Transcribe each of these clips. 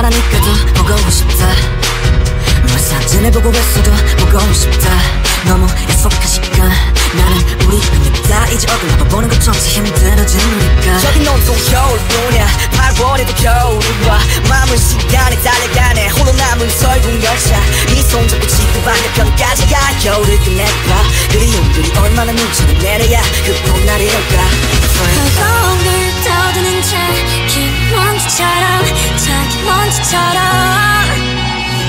말하니까도 보고 싶다. 너 사진을 보고 있어도 보고 싶다. 너무 약속한 시간 나는 우리 끝냈다 이제 얼굴 한번 보는 것조차 힘들어지니까. 저기 온통 겨울 뿐이야. 8월에도 겨울이 와 마음은 시간에 달려가네. 홀로 남은 설국 열차. 네손 잡고 지구 반대편까지야 겨울을 끝내봐. 그리움들이 얼마나 눈치를 내려야 그 봄날이 올까. 허공을 떠드는 자기 먼지처럼 먼지처럼.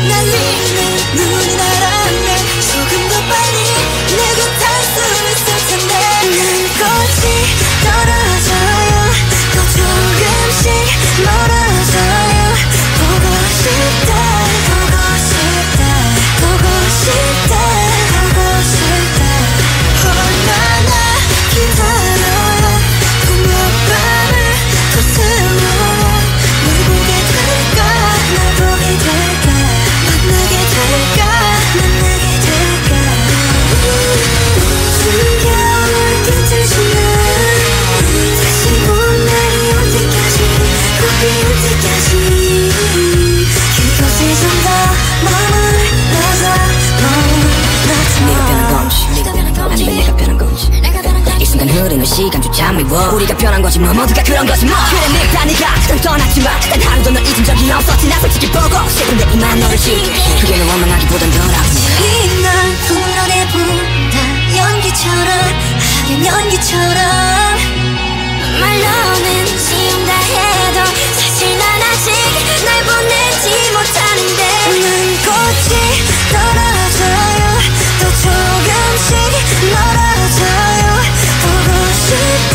날리는 눈 시간조차 미워. 우리가 변한 거지 뭐 모두가 그런 거지 뭐. 그래 내가 네가. 그땐 떠났지만 단 하루도 널 잊은 적이 없었지 나 솔직히 보고 싶은데 이만 너를 지울게. 그게 널 원망하기보단 덜 아프네 이날 분노를 본다. 연기처럼 하긴 연기처럼. して